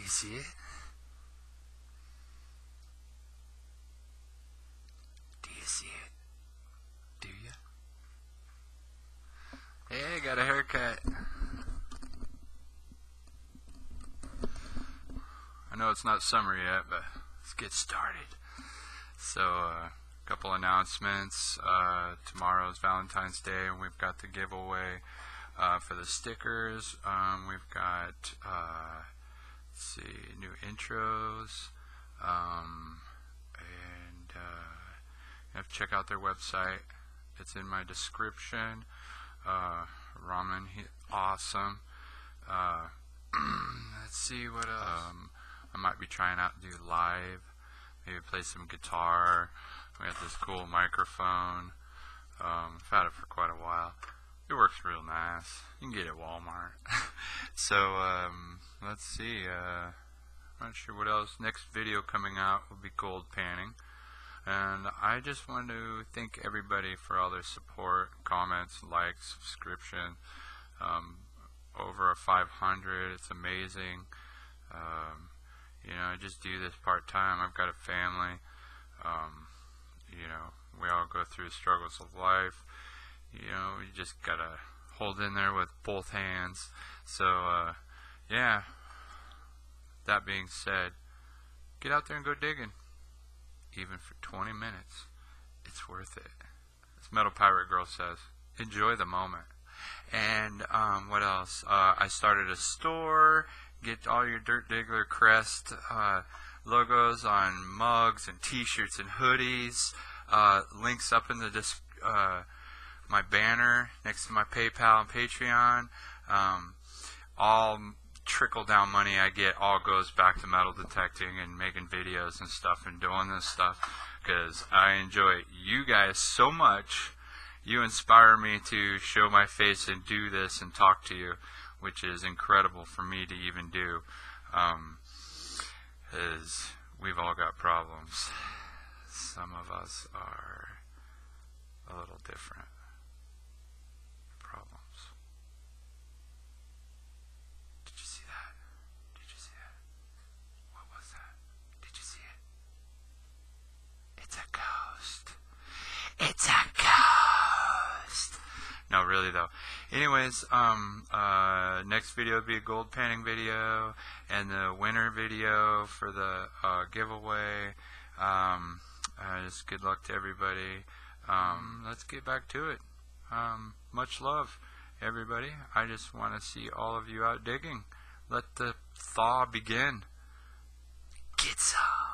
it? Do you see it? Do you? Hey, got a haircut. I know it's not summer yet, but let's get started. So, uh, a couple announcements. Uh, tomorrow's Valentine's Day, and we've got the giveaway uh, for the stickers. Um, we've got, uh, see, new intros. Um, and uh, you have to check out their website. It's in my description. Uh, Ramin, he, awesome. Uh, let's see what else. Um, I might be trying out to do live. Maybe play some guitar. We have this cool microphone. Um, I've had it for quite a while. It works real nice. You can get it at Walmart. so um, let's see. Uh, not sure what else. Next video coming out will be gold panning. And I just want to thank everybody for all their support, comments, likes, subscription. Um, over a 500. It's amazing. Um, you know, I just do this part time. I've got a family. Um, you know, we all go through struggles of life. You know, you just gotta hold in there with both hands. So, uh, yeah. That being said, get out there and go digging. Even for 20 minutes, it's worth it. As Metal Pirate Girl says, enjoy the moment. And um, what else? Uh, I started a store. Get all your Dirt Diggler Crest uh, logos on mugs and T-shirts and hoodies. Uh, links up in the uh, my banner next to my PayPal and Patreon. Um, all trickle down money I get all goes back to metal detecting and making videos and stuff and doing this stuff because I enjoy you guys so much. You inspire me to show my face and do this and talk to you, which is incredible for me to even do. Um, is we've all got problems. Some of us are a little different. Problems. Did you see that? Did you see that? What was that? Did you see it? It's a ghost. It's a ghost. Though. Anyways, um, uh, next video will be a gold panning video and the winner video for the uh, giveaway. Um, uh, just good luck to everybody. Um, let's get back to it. Um, much love, everybody. I just want to see all of you out digging. Let the thaw begin. Get some.